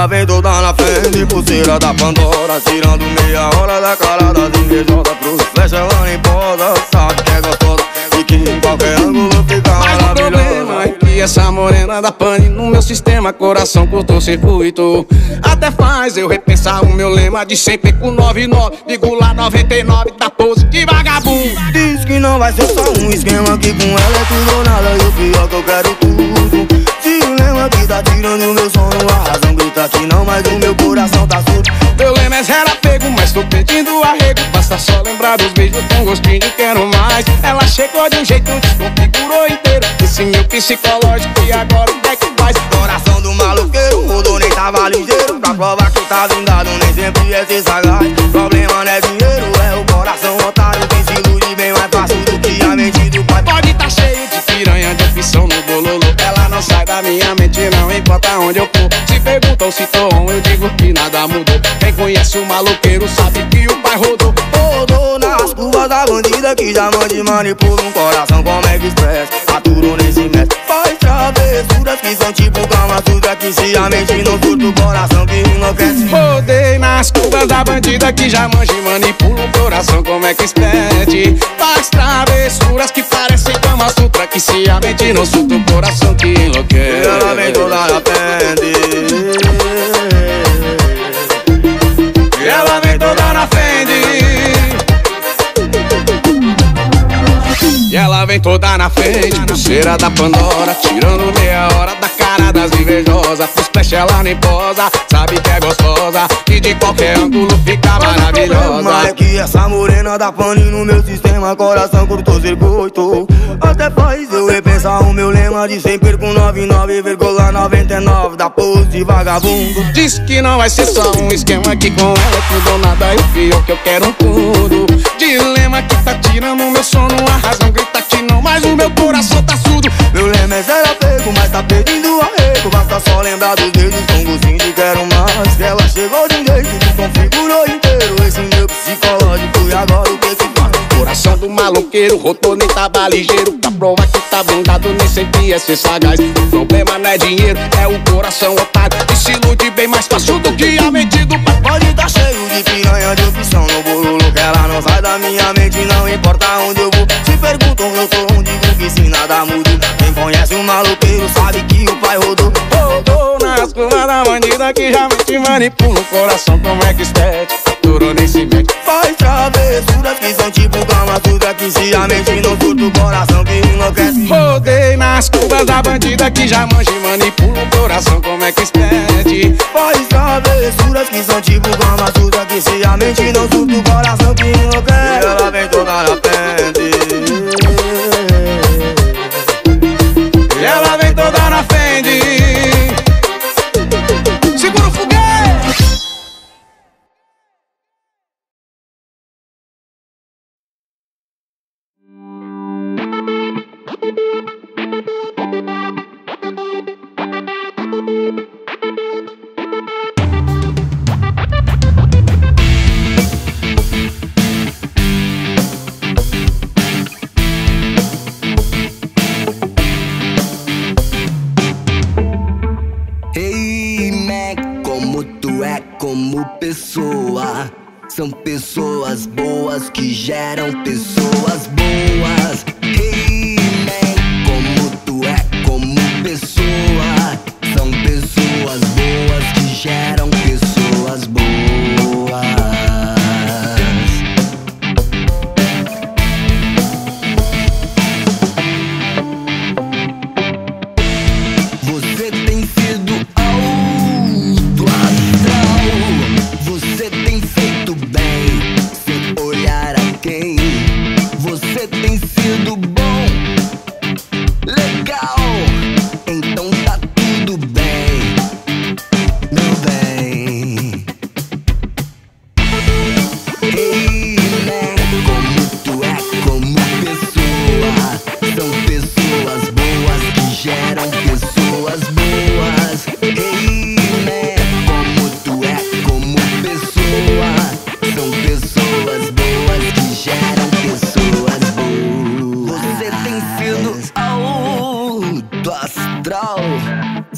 ela vem toda na frente Pulseira da Pandora Tirando meia hora da cara das invejosas Pro flecha ela nem posa. Sabe que é gostosa E que em qualquer ângulo fica problema é que essa morena da pane No meu sistema coração cortou circuito. Até faz eu repensar o meu lema De sempre com 99 Vírgula 99 da pose de vagabundo. Diz que não vai ser só um esquema Que com ela é tudo ou nada E o pior que eu quero tudo tô pedindo arrego. Basta só lembrar dos beijos com gostinho de quero mais. Ela chegou de um jeito, desconfigurou inteiro. Esse meu psicológico e agora o que é que faz? Coração do maluqueiro, rodou nem tava ligeiro. Pra provar que tá vingado, nem sempre é ser sagaz Problema não é dinheiro, é o coração otário. Quem se ilude bem mais fácil do que a mente do pai. Pode tá cheio de piranha, de opção no bololo Ela não sai da minha mente, não importa onde eu conhece o maluqueiro sabe que o pai rodou. Rodou nas curvas da bandida Que já mande manipula um coração como é que expressa Aturou nesse mestre Faz travessuras que são tipo calma suja Que se a mente não surta o coração que enlouquece. Rodei nas curvas da bandida que já manja e manipula o coração é que expede Faz travessuras que parecem cama sutra Que se a mente não surta o coração que enlouquece ela vem toda na frente, pulseira da Pandora Tirando meia hora da cara das invejosas. Pros flash ela nem posa, sabe que é gostosa E de qualquer ângulo fica Mas é maravilhosa. que essa morena dá pane no meu sistema Coração curtou circuito. Até faz eu repensar o meu lema De sempre com 99,99 Da pose de vagabundo. Diz que não vai ser só um esquema que com ela tudo ou nada E o pior que eu quero tudo. Dilema maloqueiro, rotou nem tava ligeiro. Pra provar que tá blindado, nem sempre é ser sagaz. O problema não é dinheiro, é o coração otário. Que se ilude bem mais fácil do que a mente do pai Pode tá cheio de piranha de opção no bololo Que ela não sai da minha mente, não importa onde eu vou. Se perguntam eu sou um, digo que se nada muda Quem conhece o maluqueiro sabe que o pai rodou. Rodou nas curvas da bandida que já te manipula o coração. Como é que estética nas curvas da bandida que já manja e manipula o coração como é que expede? Faz travessuras que são tipo cama Mac, como tu é como pessoa. São pessoas boas que geram pessoas boas.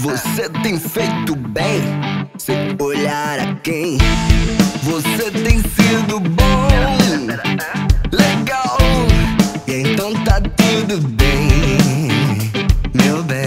Você tem feito bem, sem olhar a quem. Você tem sido bom, legal, e então tá tudo bem, meu bem.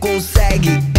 consegue.